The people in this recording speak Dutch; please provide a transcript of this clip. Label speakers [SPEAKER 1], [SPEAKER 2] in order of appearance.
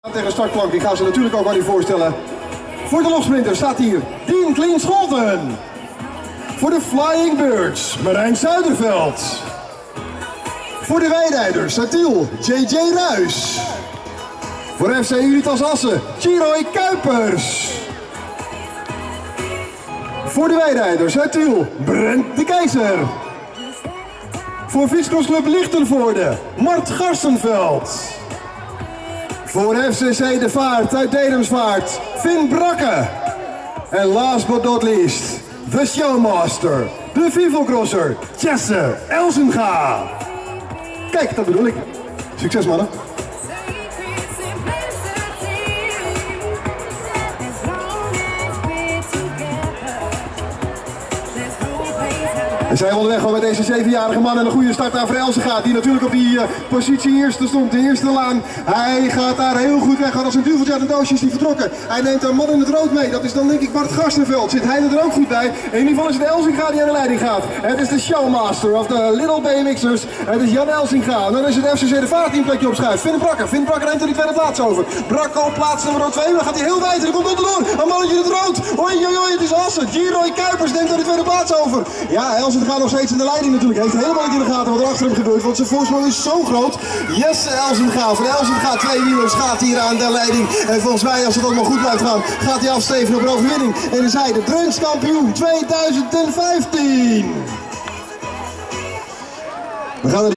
[SPEAKER 1] Tegen startplank, ik ga ze natuurlijk ook aan u voorstellen. Voor de lofsprinter staat hier Dean Clean Scholten. Voor de Flying Birds, Marijn Zuiderveld. Voor de Weidrijders, Satiel, JJ Ruis. Voor FC Unitas Assen, Chiroy Kuipers. Voor de Weidrijders, Satiel, Brent de Keizer. Voor Fietscrossclub Lichtenvoorde, Mart Garstenveld. Voor FCC De Vaart uit Dedemsvaart, Finn Brakke. En last but not least, de showmaster, de Vivelcrosser, Jesse Elzenga. Kijk, dat bedoel ik. Succes mannen. We zijn onderweg al met deze zevenjarige man en een goede start aan Vrelsen gaat. Die natuurlijk op die uh, positie eerste stond, de eerste laan. Hij gaat daar heel goed weg. Als een duveltje uit een doosje is vertrokken. Hij neemt een man in het rood mee. Dat is dan denk ik Bart Gastenveld. Zit hij er ook goed bij? In ieder geval is het Elsinga die aan de leiding gaat. Het is de showmaster of de Little BMXers. Het is Jan Elsinga. En dan is het FCC de Vaart die plekje opschuift. Finn Brakker. Finn Brakker neemt er die tweede plaats over. Brakker op plaats nummer 2. Dan gaat hij heel wijd. Er komt onderdoor. Een mannetje in het rood. Oei, oei, oei. Het is Assen. Giroy Kuipers neemt er de tweede plaats over. Ja, Elsinga gaat nog steeds in de leiding natuurlijk. Heeft helemaal niet in de gaten wat er achter hem gebeurt. Want zijn voorsprong is zo groot. Yes, Elsenga. Van Elsenga twee wielers gaat hier aan de leiding. En volgens mij, als het allemaal goed blijft gaan, gaat hij afsteven op een overwinning. En is hij de Drunks kampioen 2015. We gaan er